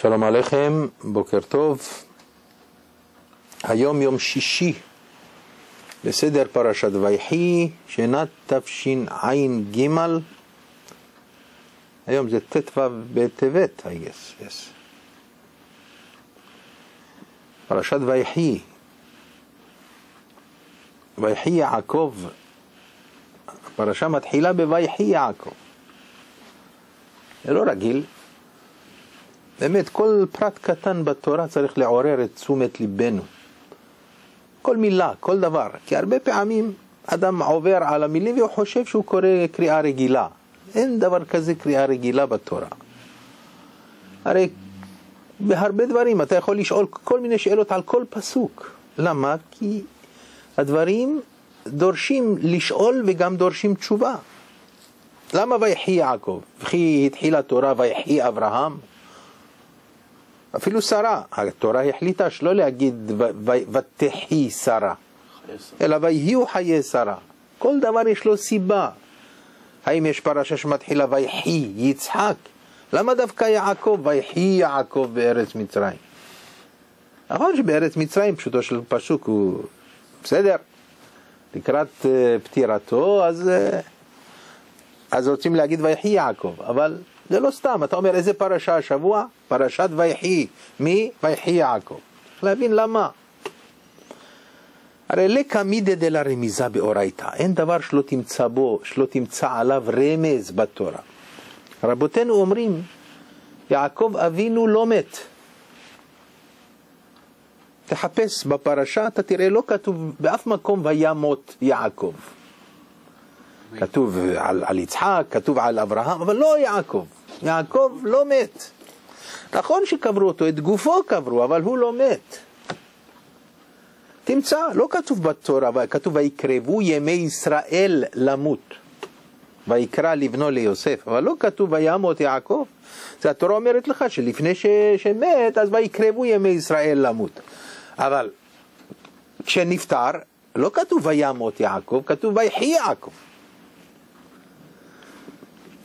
שלום עליכם, בוקר טוב. היום יום שישי בסדר פרשת ויחי, שנת תשע"ג. היום זה ט"ו בטבת, I guess, yes. פרשת ויחי. ויחי יעקב, הפרשה מתחילה בויחי יעקב. זה לא רגיל. באמת, כל פרט קטן בתורה צריך לעורר את תשומת ליבנו. כל מילה, כל דבר. כי הרבה פעמים אדם עובר על המילים והוא חושב שהוא קורא קריאה רגילה. אין דבר כזה קריאה רגילה בתורה. הרי בהרבה דברים אתה יכול לשאול כל מיני שאלות על כל פסוק. למה? כי הדברים דורשים לשאול וגם דורשים תשובה. למה ויחי יעקב? וכי התחילה התורה ויחי אברהם? אפילו שרה, התורה החליטה שלא להגיד ותחי שרה, אלא ויהיו חיי שרה. כל דבר יש לו סיבה. האם יש פרשה שמתחילה ויחי יצחק? למה דווקא יעקב? ויחי יעקב בארץ מצרים. נכון שבארץ מצרים פשוטו של פסוק הוא בסדר, לקראת פטירתו, אז, אז רוצים להגיד ויחי יעקב, אבל זה לא סתם, אתה אומר איזה פרשה השבוע? פרשת ויחי. מי? ויחי יעקב. להבין למה. הרי לקא מידי דלה רמיזה באורייתא, אין דבר שלא תמצא בו, שלא תמצא עליו רמז בתורה. רבותינו אומרים, יעקב אבינו לא מת. תחפש בפרשה, אתה תראה, לא כתוב באף מקום וימות יעקב. כתוב על, על יצחק, כתוב על אברהם, אבל לא יעקב. יעקב לא מת. נכון שקברו אותו, את גופו קברו, אבל הוא לא מת. תמצא, לא כתוב בתורה, כתוב ויקרבו ימי ישראל למות. ויקרא לבנו ליוסף, אבל לא כתוב וימות יעקב. זה התורה אומרת לך שלפני ש... שמת, אז ויקרבו ימי ישראל למות. אבל כשנפטר, לא כתוב וימות יעקב, כתוב ויחי יעקב.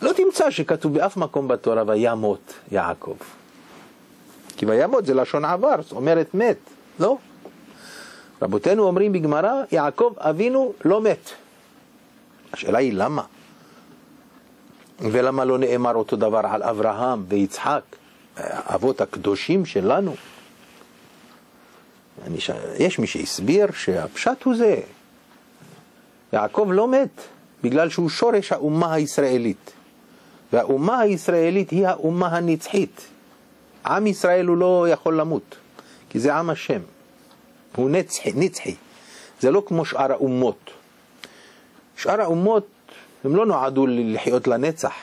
לא תמצא שכתוב באף מקום בתורה וימות יעקב. כי וימות זה לשון עבר, זאת אומרת מת, לא. רבותינו אומרים בגמרא, יעקב אבינו לא מת. השאלה היא למה? ולמה לא נאמר אותו דבר על אברהם ויצחק, האבות הקדושים שלנו? ש... יש מי שהסביר שהפשט הוא זה. יעקב לא מת בגלל שהוא שורש האומה הישראלית. והאומה הישראלית היא האומה הנצחית. עם ישראל הוא לא יכול למות, כי זה עם השם. הוא נצחי, נצחי. זה לא כמו שאר האומות. שאר האומות הם לא נועדו לחיות לנצח,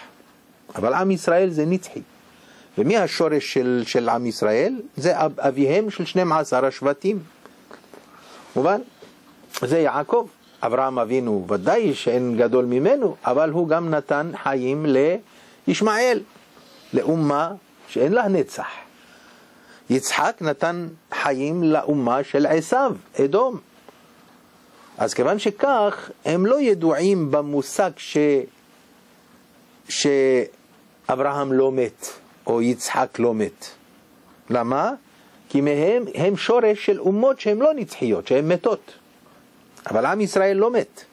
אבל עם ישראל זה נצחי. ומי השורש של, של עם ישראל? זה אב, אביהם של 12 השבטים. מובן? זה יעקב. אברהם אבינו ודאי שאין גדול ממנו, אבל הוא גם נתן חיים לישמעאל, לאומה שאין לה נצח. יצחק נתן חיים לאומה של עשיו, אדום. אז כיוון שכך, הם לא ידועים במושג ש... שאברהם לא מת, או יצחק לא מת. למה? כי מהם הם שורש של אומות שהן לא נצחיות, שהן מתות. אבל עם ישראל לא מת.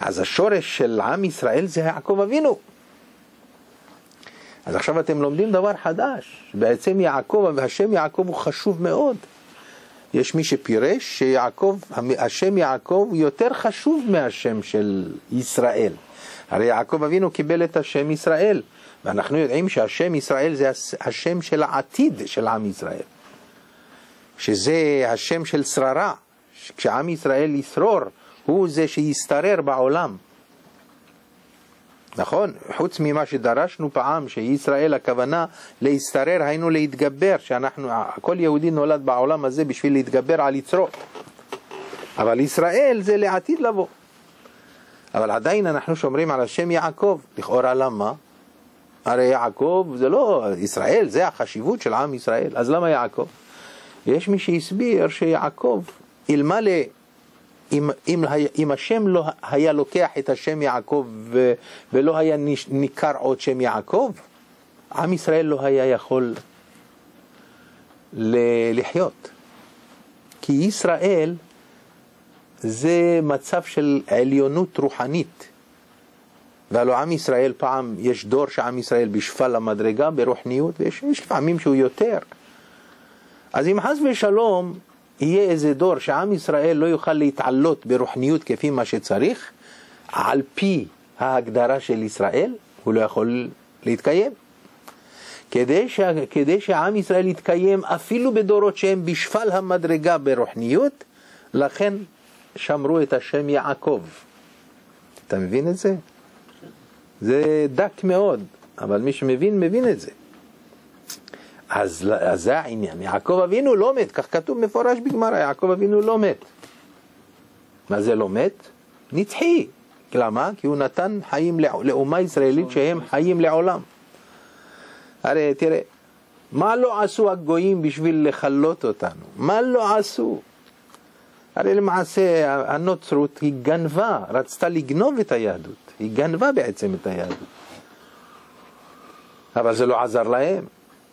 אז השורש של עם ישראל זה יעקב אבינו. אז עכשיו אתם לומדים דבר חדש, בעצם יעקב, השם יעקב הוא חשוב מאוד. יש מי שפירש שיעקב, השם יעקב יותר חשוב מהשם של ישראל. הרי יעקב אבינו קיבל את השם ישראל, ואנחנו יודעים שהשם ישראל זה השם של העתיד של עם ישראל. שזה השם של שררה, כשעם ישראל ישרור, הוא זה שישתרר בעולם. נכון? חוץ ממה שדרשנו פעם, שישראל הכוונה להשתרר, היינו להתגבר, שאנחנו, כל יהודי נולד בעולם הזה בשביל להתגבר על יצרו. אבל ישראל זה לעתיד לבוא. אבל עדיין אנחנו שומרים על השם יעקב. לכאורה למה? הרי יעקב זה לא, ישראל זה החשיבות של עם ישראל, אז למה יעקב? יש מי שהסביר שיעקב, אלמלא אם, אם, אם השם לא היה לוקח את השם יעקב ולא היה ניכר עוד שם יעקב, עם ישראל לא היה יכול לחיות. כי ישראל זה מצב של עליונות רוחנית. והלוא עם ישראל פעם, יש דור שעם ישראל בשפל המדרגה ברוחניות, ויש יש לפעמים שהוא יותר. אז אם חס ושלום יהיה איזה דור שעם ישראל לא יוכל להתעלות ברוחניות כפי מה שצריך, על פי ההגדרה של ישראל, הוא לא יכול להתקיים. כדי, ש... כדי שעם ישראל יתקיים אפילו בדורות שהם בשפל המדרגה ברוחניות, לכן שמרו את השם יעקב. אתה מבין את זה? זה דק מאוד, אבל מי שמבין, מבין את זה. אז, אז זה העניין, יעקב אבינו לא מת, כך כתוב מפורש בגמרא, יעקב אבינו לא מת. מה זה לא מת? נצחי. למה? כי הוא נתן חיים לאומה ישראלית שהם חיים לעולם. הרי תראה, מה לא עשו הגויים בשביל לכלות אותנו? מה לא עשו? הרי למעשה הנוצרות היא גנבה, רצתה לגנוב את היהדות, היא גנבה בעצם את היהדות. אבל זה לא עזר להם.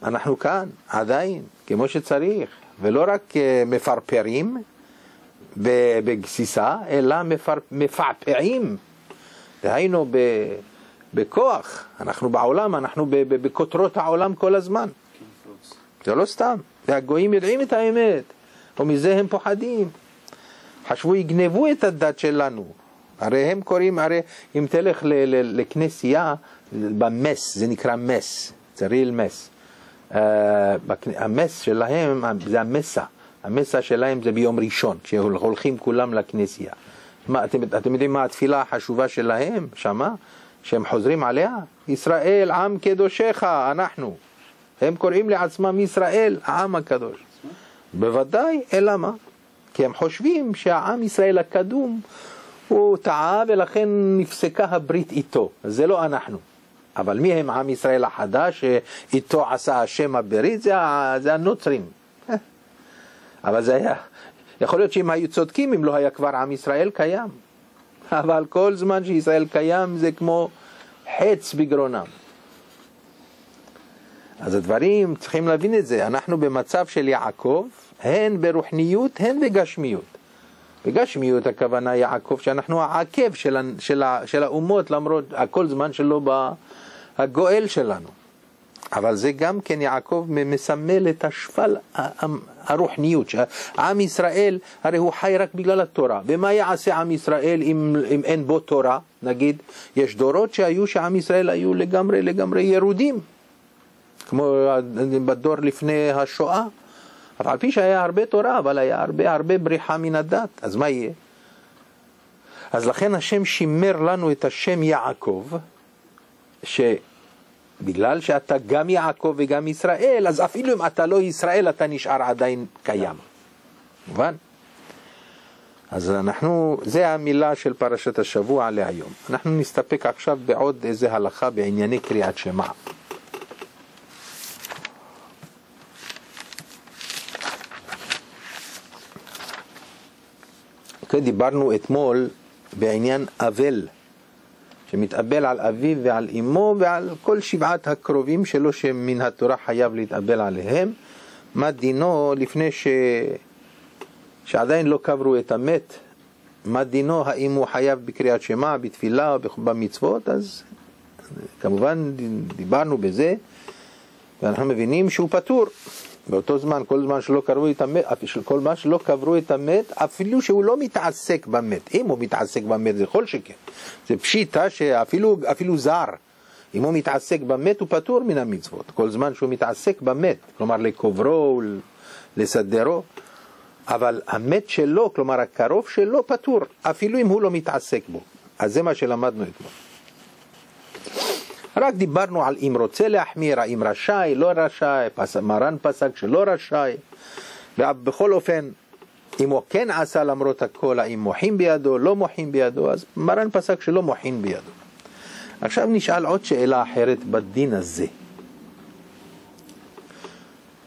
אנחנו כאן, עדיין, כמו שצריך, ולא רק מפרפרים בגסיסה, אלא מפר, מפעפעים, דהיינו בכוח. אנחנו בעולם, אנחנו בכותרות העולם כל הזמן. זה לא סתם, והגויים יודעים את האמת, ומזה הם פוחדים. חשבו יגנבו את הדת שלנו. הרי הם קוראים, הרי אם תלך לכנסייה, במס, זה נקרא מס, ריל מס. המס שלהם זה המסה, המסה שלהם זה ביום ראשון, כשהולכים כולם לכנסייה. מה, אתם, אתם יודעים מה התפילה החשובה שלהם, שמה? שהם חוזרים עליה? ישראל עם קדושך, אנחנו. הם קוראים לעצמם ישראל, העם הקדוש. בוודאי, אלא מה? כי הם חושבים שהעם ישראל הקדום הוא טעה ולכן נפסקה הברית איתו, זה לא אנחנו. אבל מי הם עם ישראל החדש שאיתו עשה השם הברית? זה, זה הנוצרים. אבל זה היה, יכול להיות שאם היו צודקים אם לא היה כבר עם ישראל קיים. אבל כל זמן שישראל קיים זה כמו חץ בגרונם. אז הדברים, צריכים להבין את זה, אנחנו במצב של יעקב, הן ברוחניות, הן בגשמיות. בגשמיות הכוונה יעקב, שאנחנו העקב של, של, של האומות, למרות הכל זמן שלא בא הגואל שלנו. אבל זה גם כן יעקב מסמל את השפל הרוחניות, שעם ישראל הרי הוא חי רק בגלל התורה. ומה יעשה עם ישראל אם, אם אין בו תורה? נגיד, יש דורות שהיו שעם ישראל היו לגמרי לגמרי ירודים, כמו בדור לפני השואה. אף על פי שהיה הרבה תורה, אבל היה הרבה הרבה בריחה מן הדת, אז מה יהיה? אז לכן השם שימר לנו את השם יעקב, שבגלל שאתה גם יעקב וגם ישראל, אז אפילו אם אתה לא ישראל, אתה נשאר עדיין קיים. מובן? אז אנחנו, זה המילה של פרשת השבוע להיום. אנחנו נסתפק עכשיו בעוד איזה הלכה בענייני קריאת שמע. כן, דיברנו אתמול בעניין אבל, שמתאבל על אביו ועל אמו ועל כל שבעת הקרובים שלו שמן התורה חייב להתאבל עליהם. מה דינו לפני ש... שעדיין לא קברו את המת, מה דינו, האם הוא חייב בקריאת שמע, בתפילה במצוות, אז כמובן דיברנו בזה, ואנחנו מבינים שהוא פטור. באותו זמן, כל זמן שלא קברו את המת, כל זמן שלא קברו את המת, אפילו שהוא לא מתעסק במת. אם הוא מתעסק במת זה כל שכן. זה פשיטה שאפילו זר, אם הוא מתעסק במת הוא פטור מן המצוות. כל זמן שהוא מתעסק במת, כלומר לקוברו, לסדרו. אבל המת שלו, כלומר הקרוב שלו, פטור, אפילו אם הוא לא מתעסק בו. אז זה מה שלמדנו אתמול. רק דיברנו על אם רוצה להחמיר, האם רשאי, לא רשאי, פס... מרן פסק שלא רשאי, ובכל אופן, אם הוא כן עשה למרות הכל, האם מוחים בידו, לא מוחים בידו, אז מרן פסק שלא מוחים בידו. עכשיו נשאל עוד שאלה אחרת בדין הזה.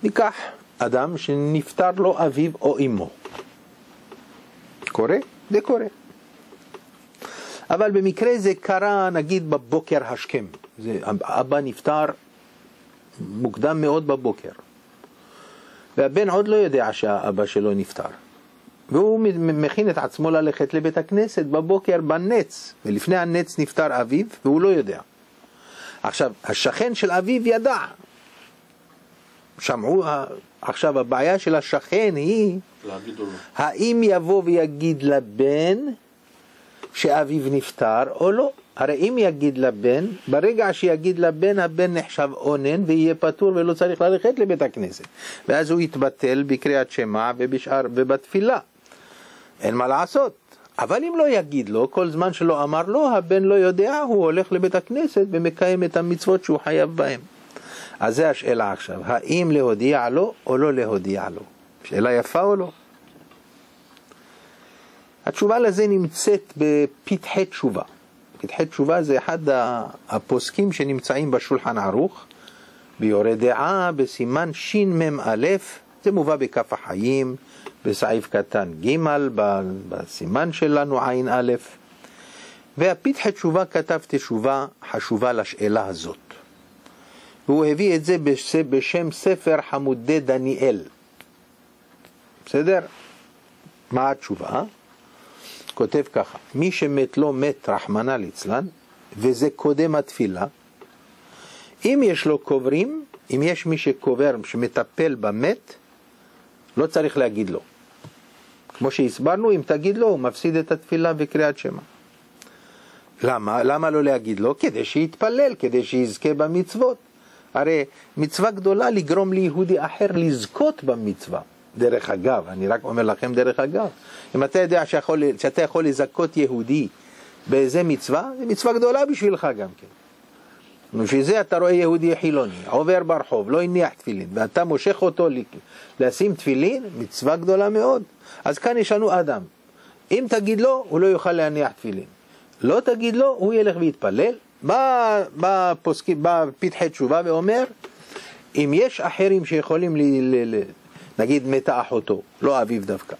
ניקח אדם שנפטר לו אביו או אמו. קורה? זה קורה. אבל במקרה זה קרה נגיד בבוקר השכם. זה, אבא נפטר מוקדם מאוד בבוקר. והבן עוד לא יודע שהאבא שלו נפטר. והוא מכין את עצמו ללכת לבית הכנסת בבוקר בנץ, ולפני הנץ נפטר אביו, והוא לא יודע. עכשיו, השכן של אביו ידע. שמעו, עכשיו הבעיה של השכן היא, האם יבוא ויגיד לבן שאביו נפטר או לא? הרי אם יגיד לבן, ברגע שיגיד לבן, הבן נחשב אונן ויהיה פטור ולא צריך ללכת לבית הכנסת. ואז הוא יתבטל בקריאת שמע ובשאר, ובתפילה. אין מה לעשות. אבל אם לא יגיד לו, כל זמן שלא אמר לו, הבן לא יודע, הוא הולך לבית הכנסת ומקיים את המצוות שהוא חייב בהן. אז זו השאלה עכשיו, האם להודיע לו או לא להודיע לו? שאלה יפה או לא? התשובה לזה נמצאת בפתחי תשובה. פתחי תשובה זה אחד הפוסקים שנמצאים בשולחן ערוך, ביורה דעה, בסימן שמ"א, זה מובא בכף החיים, בסעיף קטן ג', בסימן שלנו ע"א, והפתחי תשובה כתב תשובה חשובה לשאלה הזאת. והוא הביא את זה בשם ספר חמודי דניאל. בסדר? מה התשובה? כותב ככה, מי שמת לא מת רחמנא ליצלן, וזה קודם התפילה, אם יש לו קוברים, אם יש מי שקובר, שמטפל במת, לא צריך להגיד לו. כמו שהסברנו, אם תגיד לו, הוא מפסיד את התפילה בקריאת שמע. למה? למה לא להגיד לו? כדי שיתפלל, כדי שיזכה במצוות. הרי מצווה גדולה לגרום ליהודי אחר לזכות במצווה. דרך אגב, אני רק אומר לכם דרך אגב. אם אתה יודע שיכול, שאתה יכול לזכות יהודי באיזה מצווה, זו מצווה גדולה בשבילך גם כן. בשביל זה אתה רואה יהודי חילוני, עובר ברחוב, לא הניח תפילין, ואתה מושך אותו לשים תפילין, מצווה גדולה מאוד. אז כאן יש לנו אדם. אם תגיד לו, הוא לא יוכל להניח תפילין. לא תגיד לו, הוא ילך ויתפלל. בא, בא, פוסקים, בא פתחי תשובה ואומר, אם יש אחרים שיכולים, ל, ל, ל, נגיד מתה אחותו, לא אביו דווקא,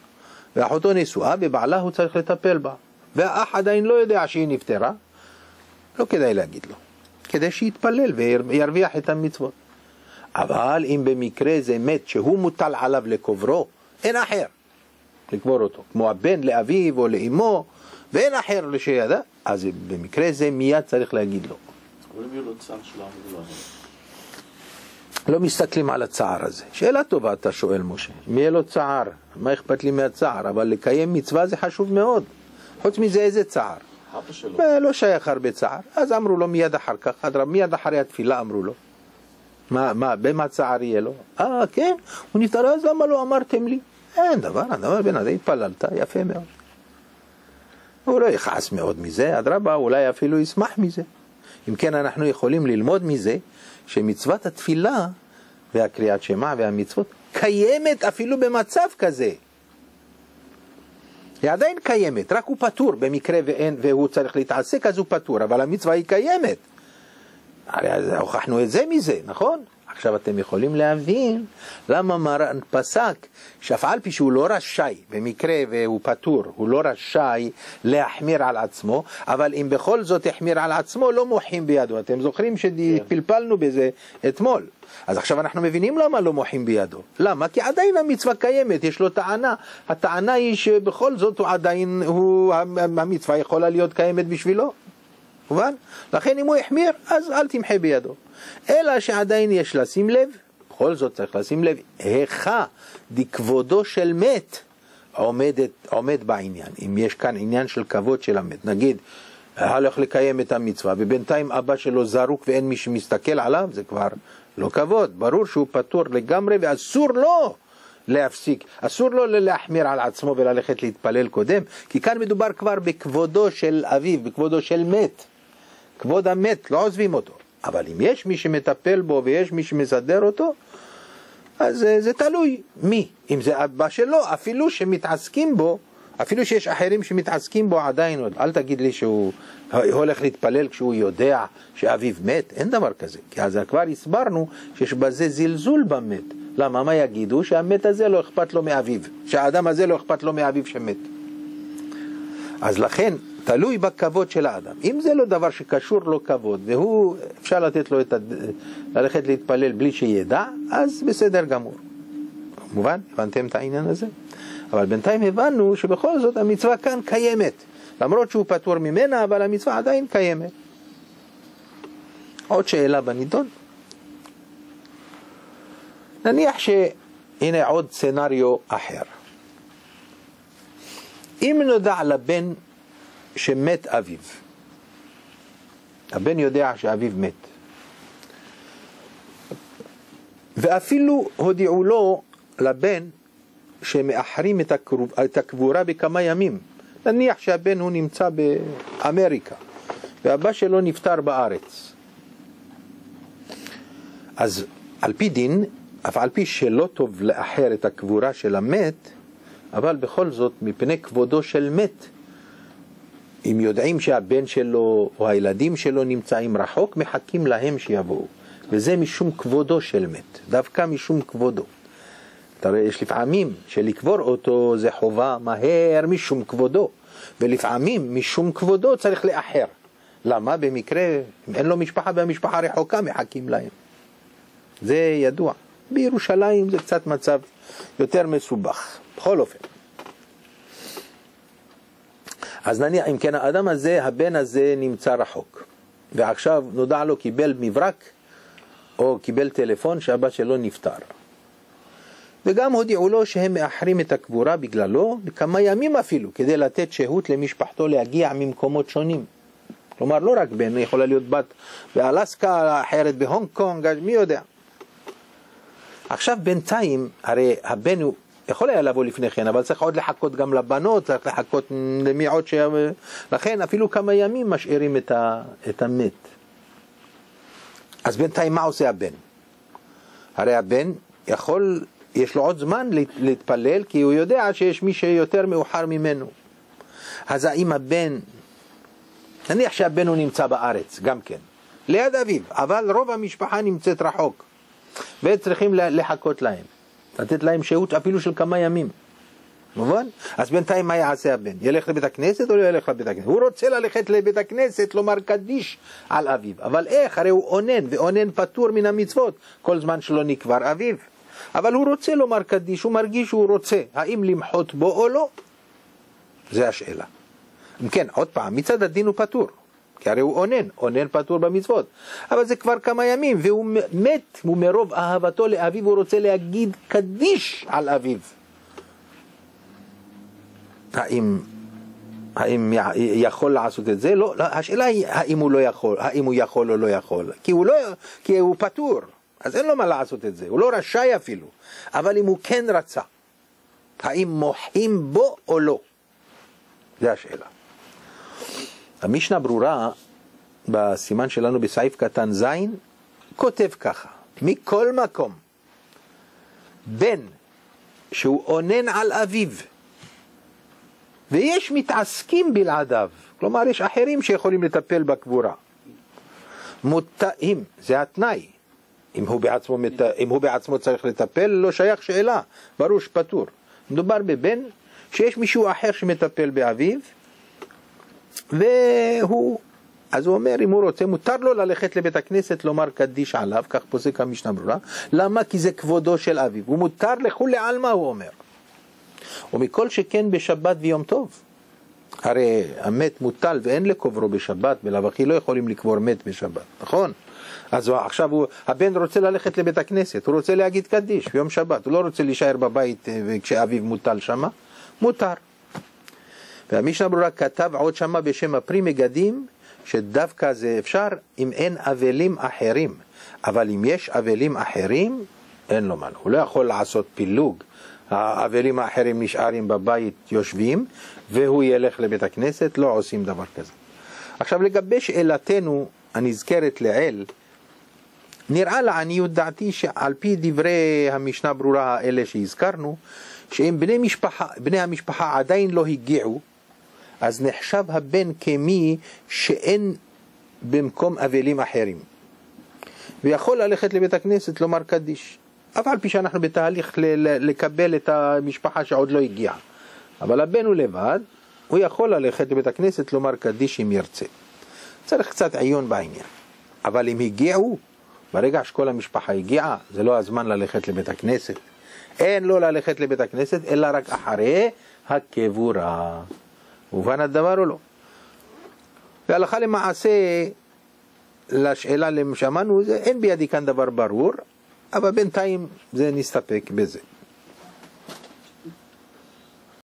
ואחותו נשואה, ובעלה הוא צריך לטפל בה, והאח עדיין לא יודע שהיא נפטרה, לא כדאי להגיד לו, כדי שיתפלל וירוויח את המצוות. אבל אם במקרה זה מת שהוא מוטל עליו לקוברו, אין אחר. לקבור אותו, כמו הבן לאביו או לאמו, ואין אחר שידע, אז במקרה זה מיד צריך להגיד לו. אבל אם יהיה לו צער של העם לא מסתכלים על הצער הזה. שאלה טובה אתה שואל משה, מי יהיה לו צער? מה אכפת לי מהצער? אבל לקיים מצווה זה חשוב מאוד. חוץ מזה איזה צער? אבא שלו. לא שייך הרבה צער. אז אמרו לו מיד אחר כך, מיד אחרי התפילה אמרו לו. מה, מה, במה צער יהיה לו? אה, כן, הוא נפטר, אז למה לא אמרתם לי? אין דבר, הדבר בן אדם התפללת, יפה מאוד. הוא לא יכעס מאוד מזה, אדרבה, אולי אפילו ישמח מזה. אם כן, אנחנו יכולים ללמוד מזה שמצוות התפילה והקריאת שמע והמצוות קיימת אפילו במצב כזה. היא עדיין קיימת, רק הוא פטור במקרה ואין, והוא צריך להתעסק אז הוא פטור, אבל המצווה היא קיימת. הרי הוכחנו את זה מזה, נכון? עכשיו אתם יכולים להבין למה מרן פסק שאף על פי שהוא לא רשאי, במקרה והוא פטור, הוא לא רשאי להחמיר על עצמו, אבל אם בכל זאת יחמיר על עצמו, לא מוחים בידו. אתם זוכרים שפלפלנו בזה אתמול. אז עכשיו אנחנו מבינים למה לא מוחים בידו. למה? כי עדיין המצווה קיימת, יש לו טענה. הטענה היא שבכל זאת הוא עדיין, הוא, המצווה יכולה להיות קיימת בשבילו. מובן? לכן אם הוא החמיר, אז אל תמחה בידו. אלא שעדיין יש לשים לב, בכל זאת צריך לשים לב, היכה דכבודו של מת עומדת, עומד בעניין. אם יש כאן עניין של כבוד של המת, נגיד, הולך לקיים את המצווה, ובינתיים אבא שלו זרוק ואין מי שמסתכל עליו, זה כבר לא כבוד. ברור שהוא פטור לגמרי ואסור לו להפסיק, אסור לו להחמיר על עצמו וללכת להתפלל קודם, כי כאן מדובר כבר בכבודו של אביו, בכבודו של מת. כבוד המת, לא עוזבים אותו. אבל אם יש מי שמטפל בו ויש מי שמסדר אותו, אז זה, זה תלוי מי. אם זה אבא שלו, אפילו שמתעסקים בו, אפילו שיש אחרים שמתעסקים בו עדיין עוד. אל תגיד לי שהוא הולך להתפלל כשהוא יודע שאביו מת, אין דבר כזה. כי אז כבר הסברנו שיש בזה זלזול במת. למה? מה יגידו? שהמת הזה לא אכפת לו מאביו, שהאדם הזה לא אכפת לו מאביו שמת. אז לכן, תלוי בכבוד של האדם. אם זה לא דבר שקשור לו כבוד, והוא, אפשר לתת לו את ה... ללכת להתפלל בלי שידע, אז בסדר גמור. מובן? הבנתם את העניין הזה? אבל בינתיים הבנו שבכל זאת המצווה כאן קיימת. למרות שהוא פטור ממנה, אבל המצווה עדיין קיימת. עוד שאלה בנידון. נניח שהנה עוד סצנריו אחר. אם נודע לבן שמת אביו, הבן יודע שאביו מת, ואפילו הודיעו לו, לבן, שמאחרים את, הקרוב, את הקבורה בכמה ימים. נניח שהבן הוא נמצא באמריקה, והבא שלו נפטר בארץ. אז על פי דין, אף על פי שלא טוב לאחר את הקבורה של המת, אבל בכל זאת, מפני כבודו של מת, אם יודעים שהבן שלו או הילדים שלו נמצאים רחוק, מחכים להם שיבואו. וזה משום כבודו של מת, דווקא משום כבודו. תראה, יש לפעמים שלקבור אותו זה חובה מהר משום כבודו, ולפעמים משום כבודו צריך לאחר. למה? במקרה, אם אין לו משפחה והמשפחה רחוקה, מחכים להם. זה ידוע. בירושלים זה קצת מצב יותר מסובך. בכל אופן. אז נניח, אם כן, האדם הזה, הבן הזה נמצא רחוק, ועכשיו נודע לו, קיבל מברק, או קיבל טלפון שהבת שלו נפטר. וגם הודיעו לו שהם מאחרים את הקבורה בגללו בכמה ימים אפילו, כדי לתת שהות למשפחתו להגיע ממקומות שונים. כלומר, לא רק בן, יכולה להיות בת באלסקה, אחרת בהונג קונג, מי יודע. עכשיו בינתיים, הרי הבן הוא יכול היה לבוא לפני כן, אבל צריך עוד לחכות גם לבנות, צריך לחכות למי עוד ש... לכן אפילו כמה ימים משאירים את, ה... את המת. אז בינתיים מה עושה הבן? הרי הבן יכול, יש לו עוד זמן להתפלל, כי הוא יודע שיש מי שיותר מאוחר ממנו. אז האם הבן, נניח שהבן הוא נמצא בארץ, גם כן, ליד אביו, אבל רוב המשפחה נמצאת רחוק, וצריכים לחכות להם, לתת להם שהות אפילו של כמה ימים. מובן? אז בינתיים מה יעשה הבן? ילך לבית הכנסת או לא ילך לבית הכנסת? הוא רוצה ללכת לבית הכנסת, לומר קדיש על אביו. אבל איך? הרי הוא אונן, ואונן פטור מן המצוות, כל זמן שלא נקבר אביו. אבל הוא רוצה לומר קדיש, הוא מרגיש שהוא רוצה. האם למחות בו או לא? זה השאלה. אם כן, עוד פעם, מצד הדין הוא פטור. כי הרי הוא אונן, אונן פטור במצוות. אבל זה כבר כמה ימים, והוא מת, ומרוב אהבתו לאביו הוא רוצה להגיד קדיש על אביו. האם, האם יכול לעשות את זה? לא, לא, השאלה היא האם הוא לא יכול, האם הוא יכול או לא יכול. כי הוא, לא, כי הוא פטור, אז אין לו מה לעשות את זה, הוא לא רשאי אפילו. אבל אם הוא כן רצה, האם מוחים בו או לא? זו השאלה. המשנה ברורה בסימן שלנו בסעיף קטן ז', כותב ככה, מכל מקום, בן שהוא אונן על אביו, ויש מתעסקים בלעדיו, כלומר יש אחרים שיכולים לטפל בקבורה. מוטעים, זה התנאי. אם הוא, בעצמו, אם הוא בעצמו צריך לטפל, לא שייך שאלה, ברור שפטור. מדובר בבן שיש מישהו אחר שמטפל באביו, והוא, אז הוא אומר, אם הוא רוצה, מותר לו ללכת לבית הכנסת לומר קדיש עליו, כך פוסק המשנה ברורה. למה? כי זה כבודו של אביו. הוא מותר לכולי עלמא, הוא אומר. ומכל שכן בשבת ויום טוב. הרי המת מוטל ואין לקוברו בשבת, בלאו הכי לא יכולים לקבור מת בשבת, נכון? אז עכשיו הוא, הבן רוצה ללכת לבית הכנסת, הוא רוצה להגיד קדיש ביום שבת, הוא לא רוצה להישאר בבית אה, כשאביו מוטל שמה, מותר. והמשנה ברורה כתב עוד שמה בשם הפרי מגדים, שדווקא זה אפשר אם אין אבלים אחרים, אבל אם יש אבלים אחרים, אין לו מה, הוא לא יכול לעשות פילוג. האבלים האחרים נשארים בבית יושבים, והוא ילך לבית הכנסת, לא עושים דבר כזה. עכשיו לגבי שאלתנו הנזכרת לעיל, נראה לעניות דעתי שעל פי דברי המשנה ברורה האלה שהזכרנו, שאם בני, משפחה, בני המשפחה עדיין לא הגיעו, אז נחשב הבן כמי שאין במקום אבלים אחרים. ויכול ללכת לבית הכנסת לומר קדיש. אף על פי שאנחנו בתהליך לקבל את המשפחה שעוד לא הגיעה. אבל הבן הוא לבד, הוא יכול ללכת לבית הכנסת לומר קדיש אם ירצה. צריך קצת עיון בעניין. אבל אם הגיעו, ברגע שכל המשפחה הגיעה, זה לא הזמן ללכת לבית הכנסת. אין לו ללכת לבית הכנסת, אלא רק אחרי הקבורה. מובן הדבר או לא? והלכה למעשה, לשאלה שאמרנו, אין בידי כאן דבר ברור, אבל בינתיים זה נסתפק בזה.